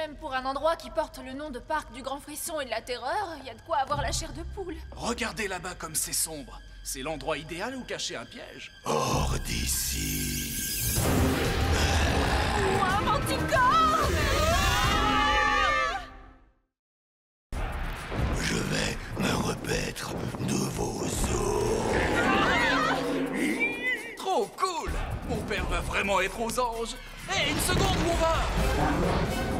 Même pour un endroit qui porte le nom de parc du Grand Frisson et de la Terreur, il y a de quoi avoir la chair de poule. Regardez là-bas comme c'est sombre. C'est l'endroit idéal où cacher un piège. Hors d'ici. Ou un manticore Je vais me repaître de vos os. Trop cool Mon père va vraiment être aux anges. Hé, une seconde, où on va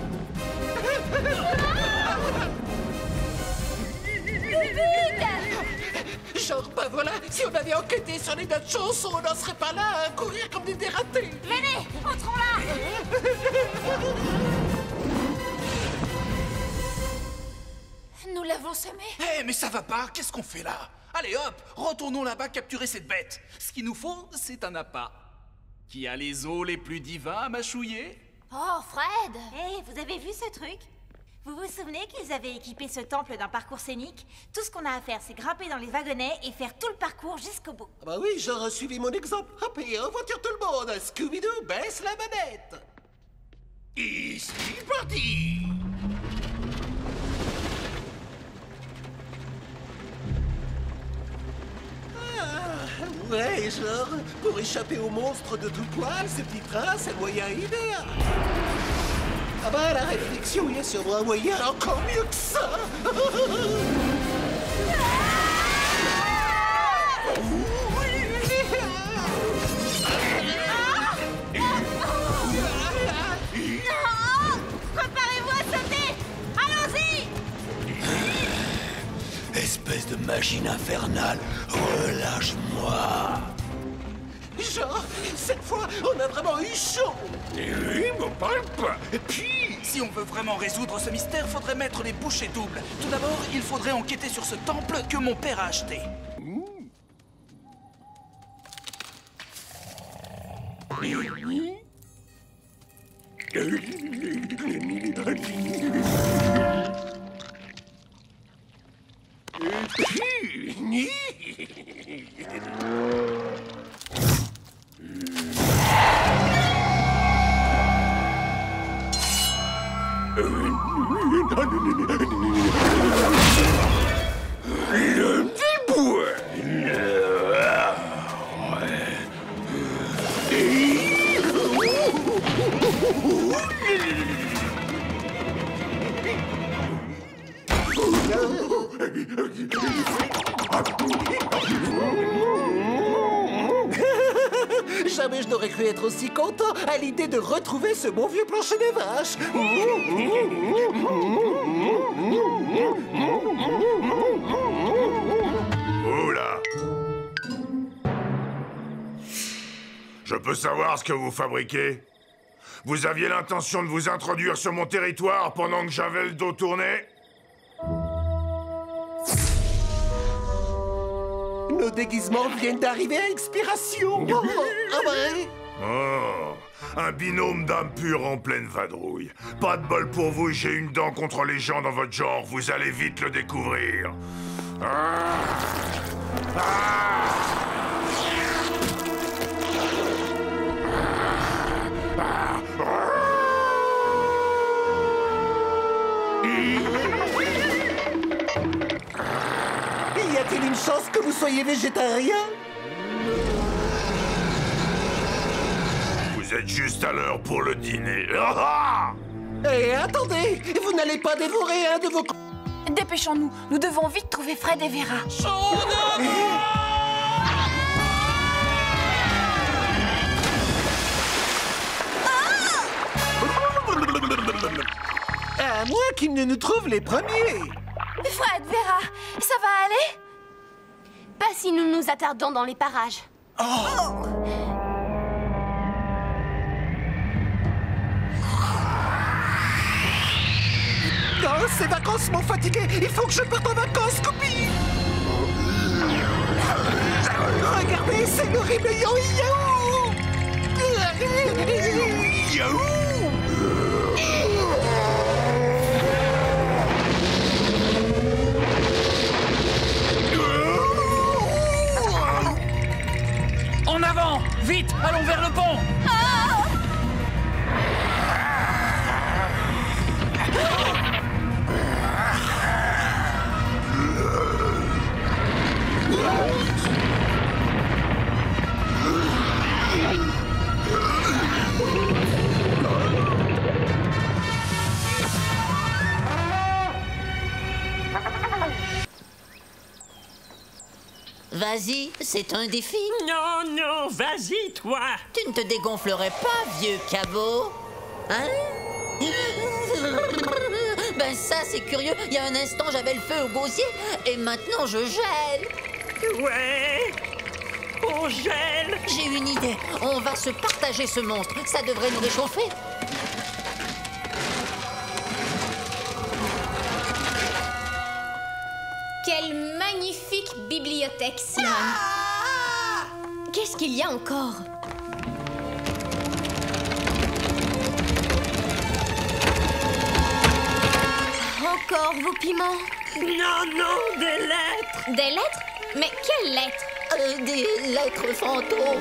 Genre, bah voilà, si on avait enquêté sur les notes chansons, on n'en serait pas là à courir comme des dératés. Venez, entrons là Nous l'avons semé Hé, mais ça va pas Qu'est-ce qu'on fait là? Allez hop, retournons là-bas capturer cette bête. Ce qu'il nous faut, c'est un appât. Qui a les os les plus divins à mâchouiller Oh, Fred Hé, vous avez vu ce truc? Vous vous souvenez qu'ils avaient équipé ce temple d'un parcours scénique? Tout ce qu'on a à faire, c'est grimper dans les wagonnets et faire tout le parcours jusqu'au bout. Ah bah oui, j'aurais suivi mon exemple. Hop, et en voiture tout le monde. Scooby-Doo, baisse la manette. Ici parti. Ouais, genre, pour échapper aux monstres de tout poil, ce petit train, c'est le moyen idéal. Ah bah, la réflexion, il y sûrement un moyen encore mieux que ça. de machine infernale, relâche-moi. Genre, cette fois, on a vraiment eu chaud. Oui, me parle pas. Et puis, Si on veut vraiment résoudre ce mystère, faudrait mettre les bouchées doubles. Tout d'abord, il faudrait enquêter sur ce temple que mon père a acheté. Oh, je n'aurais cru être aussi content à l'idée de retrouver ce bon vieux plancher des vaches. Oula. Je peux savoir ce que vous fabriquez? Vous aviez l'intention de vous introduire sur mon territoire pendant que j'avais le dos tourné? Nos déguisements viennent d'arriver à expiration. Oh, ah ouais Oh Un binôme d'âmes pures en pleine vadrouille. Pas de bol pour vous, j'ai une dent contre les gens dans votre genre, vous allez vite le découvrir. Ah Ah soyez végétarien Vous êtes juste à l'heure pour le dîner. Ah Eh, attendez Vous n'allez pas dévorer un de vos... Dépêchons-nous, nous devons vite trouver Fred et Vera. À moins qu'ils ne nous trouvent les premiers Fred, Vera, ça va aller? Pas si nous nous attardons dans les parages. Non, ces vacances m'ont fatigué. Il faut que je parte en vacances, Scooby Regardez, c'est l'horrible Yaou Yaou Vite Allons vers le pont Vas-y, c'est un défi. Non, non, vas-y, toi. Tu ne te dégonflerais pas, vieux cabot Hein? Ben ça, c'est curieux. Il y a un instant, j'avais le feu au gosier, et maintenant, je gèle. Ouais. On gèle. J'ai une idée. On va se partager ce monstre. Ça devrait nous réchauffer. Bibliothèque, Simone. Qu'est-ce qu'il y a encore? Encore vos piments? Non, non, des lettres. Des lettres? Mais quelles lettres? Euh, des lettres fantômes.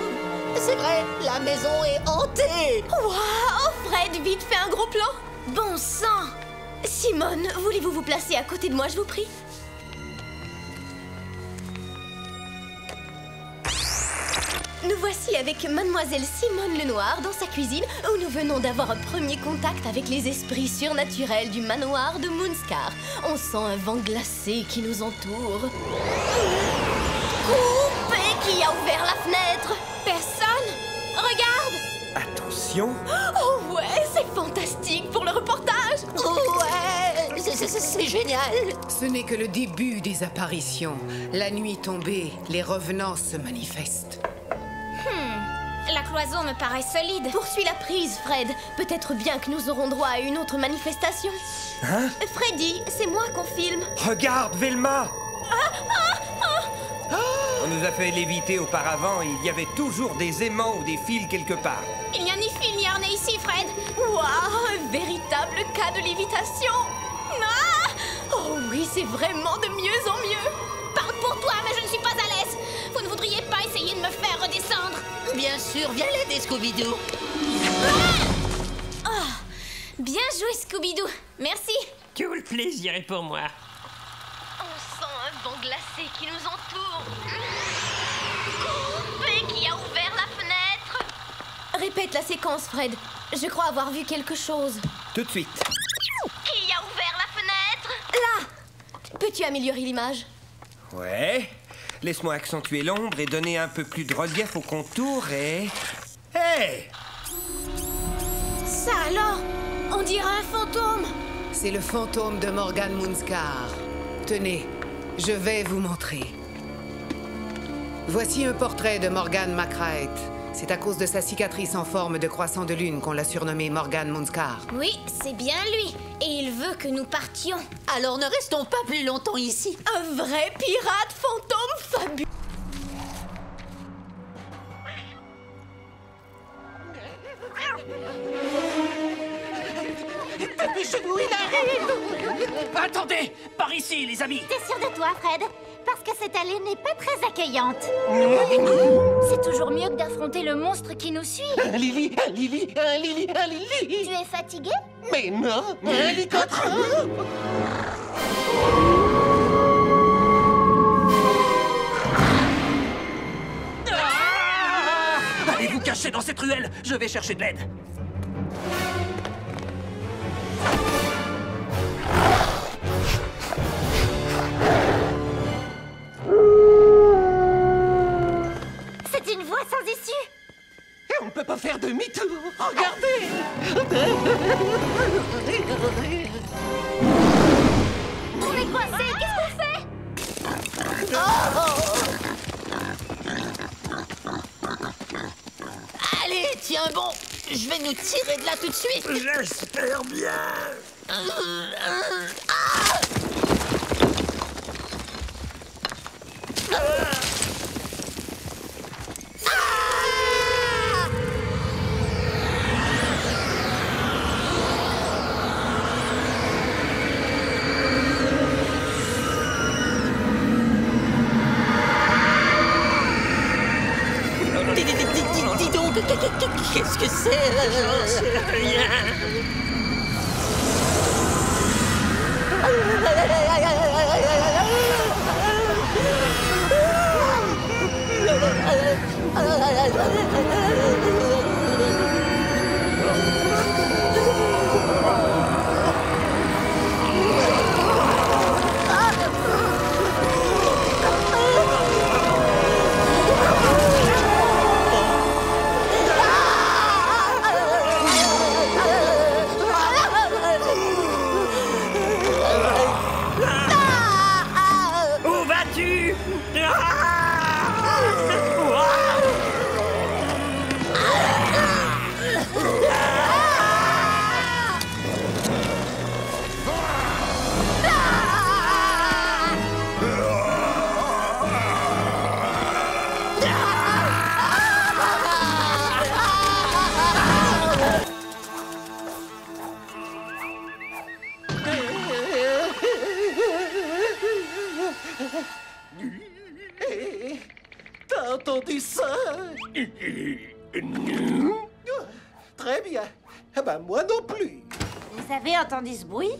C'est vrai, la maison est hantée. Waouh Fred, vite, fais un gros plan Bon sang Simone, voulez-vous vous placer à côté de moi, je vous prie? Voici avec Mademoiselle Simone Lenoir dans sa cuisine où nous venons d'avoir un premier contact avec les esprits surnaturels du manoir de Moonscar. On sent un vent glacé qui nous entoure. Coupé qui a ouvert la fenêtre Personne? Regarde Attention. Oh ouais, c'est fantastique pour le reportage Ouais, c'est- c'est- c'est c'est génial. Ce n'est que le début des apparitions. La nuit tombée, les revenants se manifestent. Cloison me paraît solide. Poursuis la prise, Fred. Peut-être bien que nous aurons droit à une autre manifestation. Hein? Freddy, c'est moi qu'on filme. Regarde, Velma On nous a fait léviter auparavant et il y avait toujours des aimants ou des fils quelque part. Il n'y a ni fil ni harnais ici, Fred. Waouh, un véritable cas de lévitation. Ah oh oui, c'est vraiment de mieux en mieux. Bien sûr, viens l'aider, Scooby-Doo. Bien joué, Scooby-Doo. Merci. Tout le plaisir est pour moi. On sent un vent glacé qui nous entoure. Coupé qui a ouvert la fenêtre. Répète la séquence, Fred. Je crois avoir vu quelque chose. Tout de suite. Qui a ouvert la fenêtre? Là Peux-tu améliorer l'image? Ouais. Laisse-moi accentuer l'ombre et donner un peu plus de relief au contour et... Hey Ça alors On dirait un fantôme C'est le fantôme de Morgan Moonscar. Tenez, je vais vous montrer. Voici un portrait de Morgan McRae. C'est à cause de sa cicatrice en forme de croissant de lune qu'on l'a surnommé Morgan Moonscar. Oui, c'est bien lui. Et il veut que nous partions. Alors ne restons pas plus longtemps ici. Un vrai pirate fantôme fabuleux il arrive Attendez Par ici, les amis. T'es sûr de toi, Fred? Parce que cette allée n'est pas très accueillante. C'est toujours mieux que d'affronter le monstre qui nous suit. Un Lily, un Lily, un Lily, un Tu Lily es fatigué Mais non, un hélicoptère cacher dans cette ruelle. Je vais chercher de l'aide Allez, tiens bon. Je vais nous tirer de là tout de suite. J'espère bien. Qu'est-ce que c'est J'en sais rien. Très bien. Eh ben, moi non plus. Vous avez entendu ce bruit?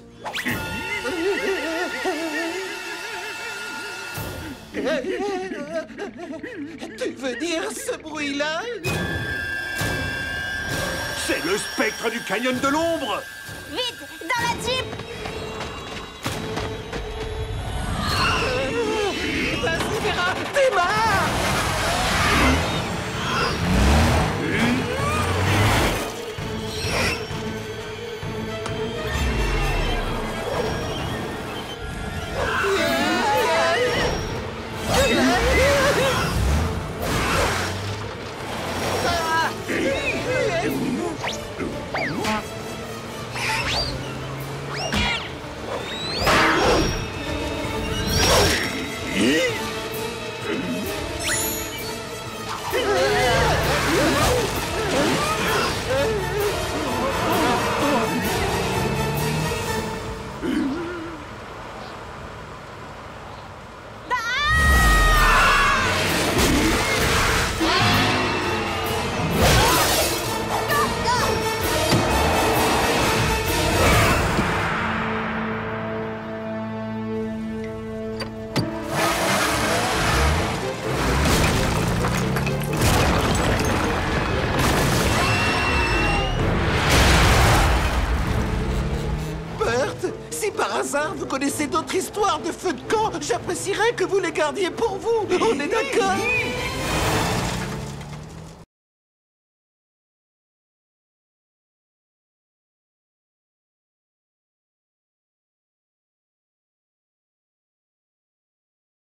Tu veux dire ce bruit-là? C'est le spectre du canyon de l'ombre. Vite, dans la jeep. Vas-y, Vera, démarre hasard vous connaissez d'autres histoires de feu de camp, j'apprécierais que vous les gardiez pour vous. On est d'accord